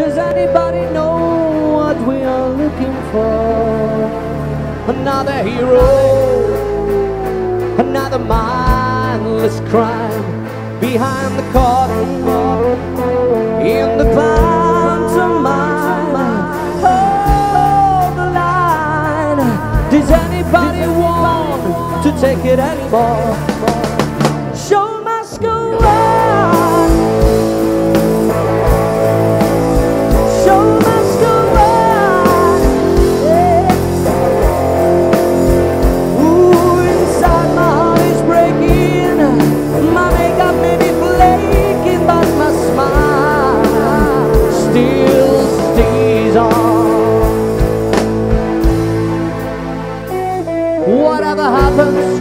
Does anybody know what we are looking for? Another hero, another mindless crime behind the curtain in the pantomime. Hold oh, the line. Does anybody want to take it anymore? are. Whatever happens,